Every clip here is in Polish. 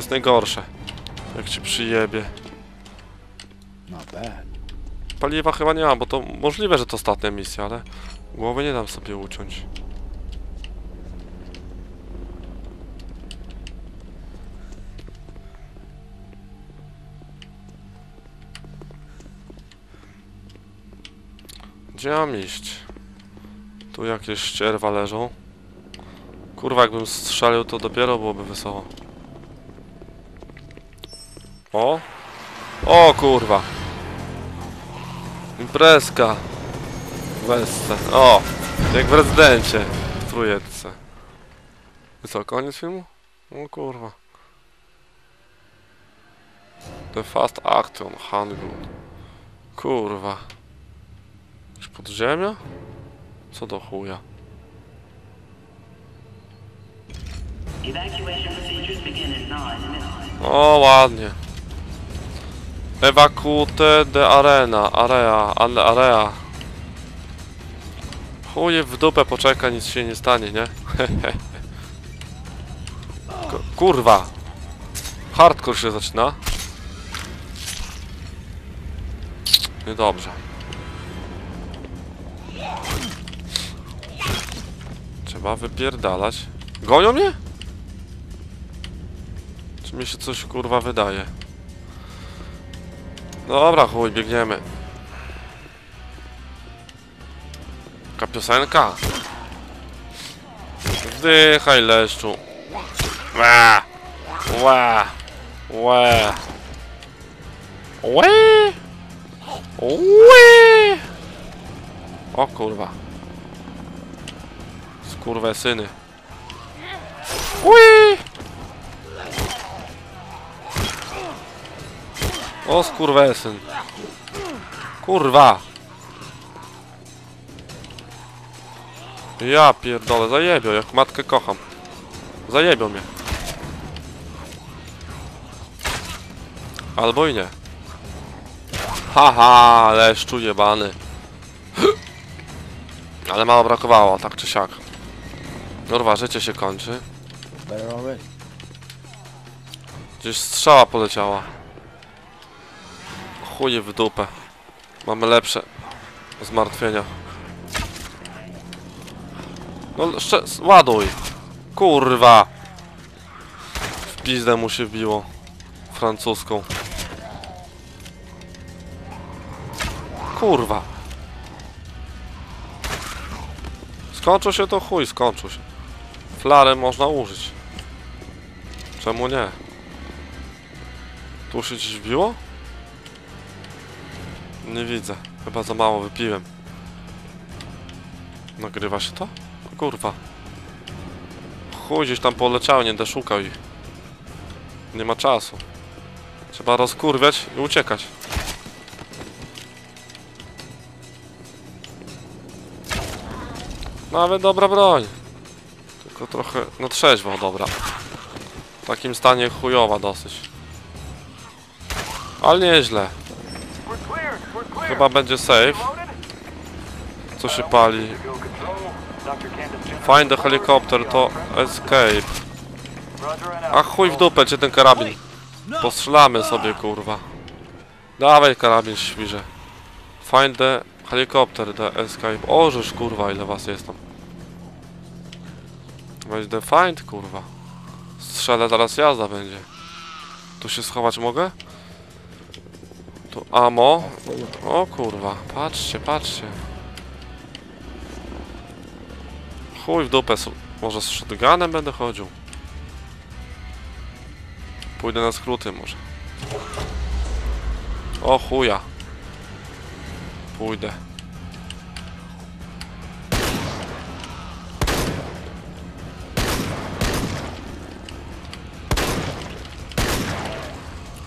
jest najgorsze. Jak ci przyjebie. Not bad. Paliwa chyba nie mam, bo to możliwe, że to ostatnia misja, ale głowy nie dam sobie uciąć. Gdzie mam iść? Tu jakieś ścierwa leżą. Kurwa, jakbym strzelił, to dopiero byłoby wesoło. O! O kurwa! Imprezka. Wesce. O! Jak w rezydencie. W trójeczce. I co, koniec filmu? O kurwa. The Fast Action Handgun. Kurwa. Jakieś podziemia? Co do chuja? O, ładnie. Evacuate the arena. Area. Ale area. Chuje w dupę poczeka, nic się nie stanie, nie? Ku- Kurwa. Hardcore się zaczyna. Niedobrze. Trzeba wypierdalać. Gonią mnie? Czy mi się coś kurwa wydaje? Dobra, chuj, biegniemy. Taka piosenka. Wdychaj, leszczu. Ła! Ła! Łe! Łe! Łe! O kurwa. Skurwe syny. Łe! O skurwesyn. Kurwa. Ja pierdolę, zajebią, jak matkę kocham. Zajebią mnie. Albo i nie. Haha, leszczu jebany. Ale mało brakowało, tak czy siak. Kurwa, życie się kończy. Gdzieś strzała poleciała. Chuje w dupę. Mamy lepsze zmartwienia. No ładuj. Kurwa. W pizdę mu się wbiło. Francuską. Kurwa. Skończył się to chuj, skończył się. Flary można użyć. Czemu nie? Tu się gdzieś wbiło? Nie widzę. Chyba za mało wypiłem. Nagrywa się to? Kurwa. Chuj, gdzieś tam poleciały, nie szukał ich. Nie ma czasu. Trzeba rozkurwiać i uciekać. Nawet dobra broń. Tylko trochę, no trzeźwo, dobra. W takim stanie chujowa dosyć. Ale nieźle. We're clear. We're clear. Chyba będzie safe. Co się pali? Find the helicopter to escape. A chuj w dupę cię ten karabin. Postrzelamy sobie kurwa. Dawaj karabin świrze. Find the helicopter, the escape. O, żeż kurwa ile was jest tam. Weź the find kurwa. Strzelę zaraz jazda będzie. Tu się schować mogę? Tu ammo. O kurwa, patrzcie, patrzcie. Chuj w dupę, może z shotgunem będę chodził. Pójdę na skróty może. O chuja. Pójdę.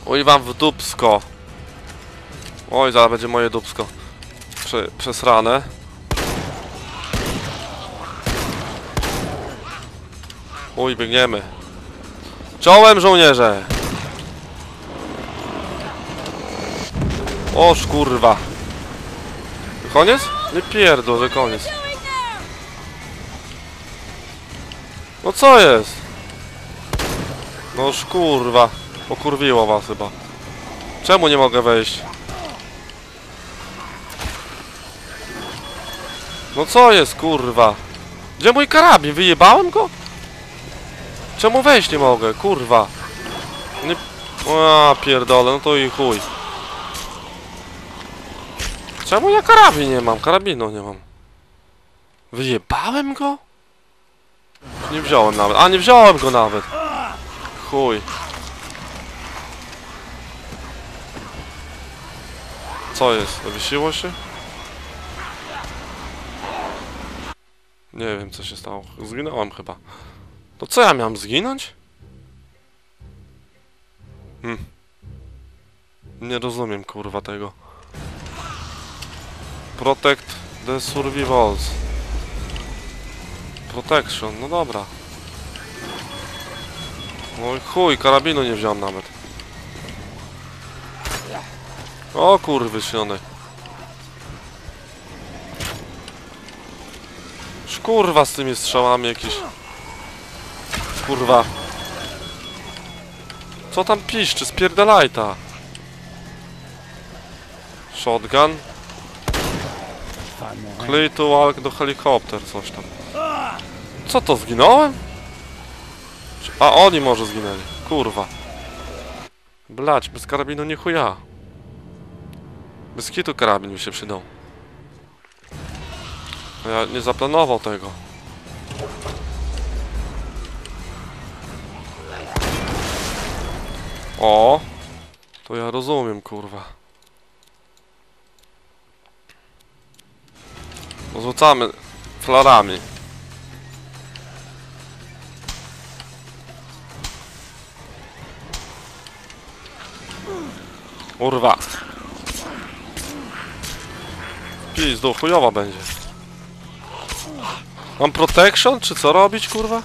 Oj wam w dupsko. Oj, zaraz będzie moje dupsko. Prze przesrane. Uj, biegniemy. Czołem żołnierze! Oż kurwa. Koniec? Nie pierdol, że koniec. No co jest? No już kurwa. Pokurwiło was chyba. Czemu nie mogę wejść? No co jest kurwa? Gdzie mój karabin? Wyjebałem go? Czemu wejść nie mogę? Kurwa. Nie... A pierdolę, no to i chuj. Czemu ja karabin nie mam? Karabinu nie mam. Wyjebałem go? Nie wziąłem nawet. A nie wziąłem go nawet. Chuj. Co jest? Zawiesiło się? Nie wiem co się stało. Zginąłem chyba. To co ja miałem zginąć? Hm. Nie rozumiem kurwa tego. Protect the survivors. Protection, no dobra. No chuj, karabinu nie wziąłem nawet. O kurwy śniony. Kurwa z tymi strzałami jakieś. Kurwa. Co tam piszczy? Spierdalajta. Shotgun. Klej to walk do helikopter, coś tam. Co to, zginąłem? A oni może zginęli. Kurwa. Blać, bez karabinu nie chuja. Bez kitu karabin mi się przydał. A Ja nie zaplanował tego. O! To ja rozumiem, kurwa. Rzucamy flarami. Urwa. Pizdu, chujowa będzie. Mam protection, czy co robić, kurwa?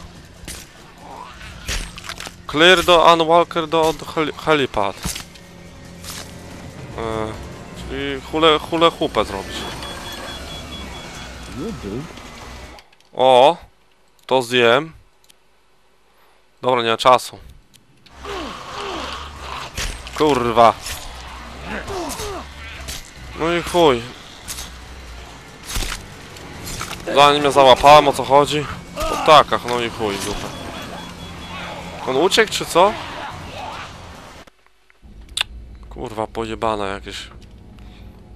Clear do unwalker do, do heli helipad. E, czyli hule, hule hupę zrobić. O, to zjem. Dobra, nie ma czasu. Kurwa. No i chuj. Zanim mnie załapałem, o co chodzi? O ptakach, no i chuj, dupę. On uciekł, czy co? Kurwa, pojebane jakieś.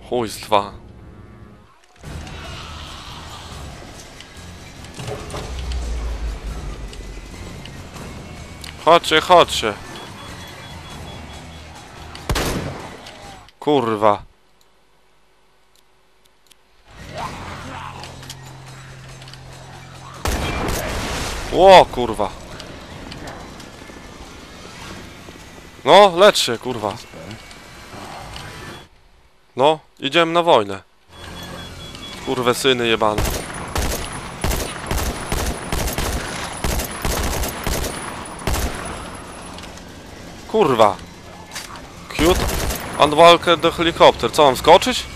Chujstwa. Chodźcie, chodźcie. Kurwa. Ło, kurwa. No, lecz się, kurwa. No, idziemy na wojnę. Kurwe syny jebane. Kurwa. Cute. Unwalker do helikopter. Co mam skoczyć?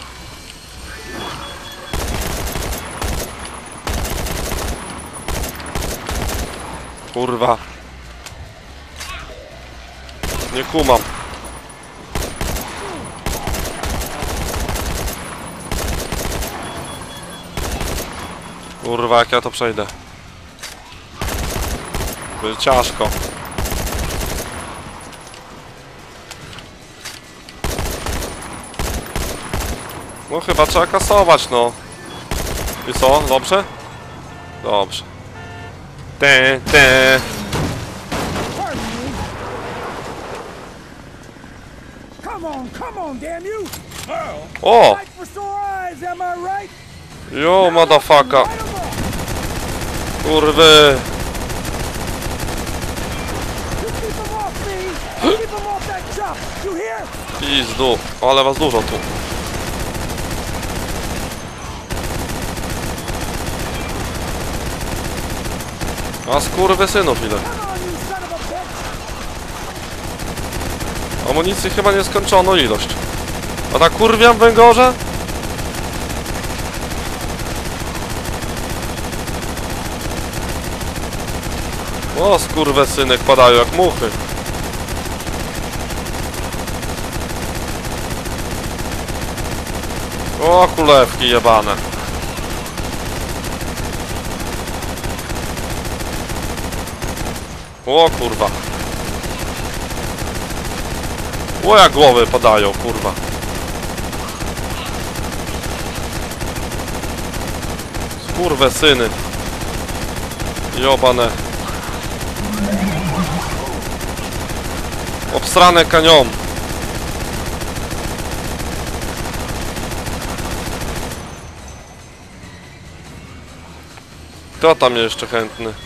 Kurwa. Nie kumam. Kurwa, jak ja to przejdę. Będzie ciężko. No chyba trzeba kasować, no. I co? Dobrze? Dobrze. Te, te. Come on, come on, damn you! O! Jo, up! Kurwy. Pizdu. Ale was dużo tu. A skurwysynów ile. Amunicji chyba nie skończono ilość. A ta kurwiam węgorze? O skurwesynek padają jak muchy. O kulewki jebane. O kurwa. O jak głowy padają, kurwa. Skurwe syny. Jobane. Obsrane kaniom. Kto tam jeszcze chętny?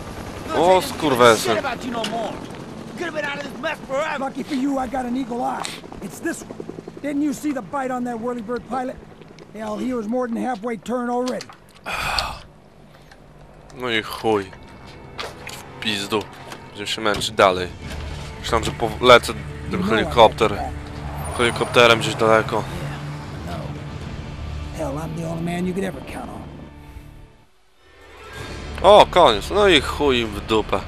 O, skurwesyn. Shit about you no more. Could have been out of this mess forever. Lucky for you, I got an eagle eye. It's this one. Didn't you see the bite on that whirlybird pilot? Hell, he was more than halfway turned already. No i chuj. W pizdu. Będziemy się męczyć dalej. Myślałem, że polecę tym helikopter. Helikopterem gdzieś daleko. Hell, I'm the only man you could ever count on. O, koniec. No i chuj w dupę.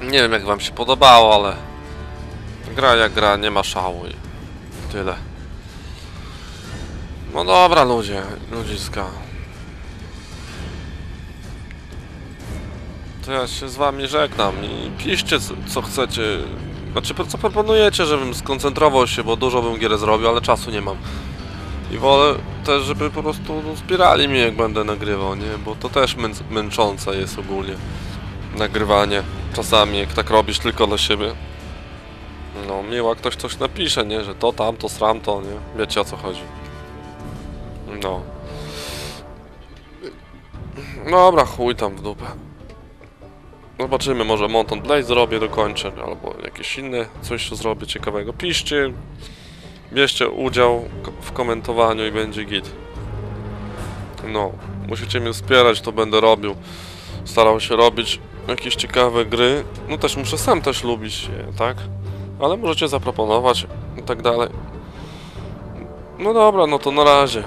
Nie wiem jak wam się podobało, ale... Gra jak gra, nie ma szału i tyle. No dobra ludzie, ludziska. To ja się z wami żegnam i piszcie co, chcecie. Znaczy co proponujecie, żebym skoncentrował się, bo dużo bym gier zrobił, ale czasu nie mam. I wolę też, żeby po prostu wspierali mnie jak będę nagrywał, nie? Bo to też mę męczące jest ogólnie. Nagrywanie. Czasami jak tak robisz tylko dla siebie. No, miło jak ktoś coś napisze, nie? Że to, tamto, sram to, nie? Wiecie o co chodzi. No. Dobra, chuj tam w dupę. Zobaczymy, może Mountain Blade zrobię, dokończę, albo jakieś inne coś zrobię ciekawego. Piszcie, bierzcie udział w komentowaniu i będzie git. No, musicie mnie wspierać, to będę robił. Starał się robić jakieś ciekawe gry. No też muszę sam też lubić je, tak? Ale możecie zaproponować i tak dalej. No dobra, no to na razie.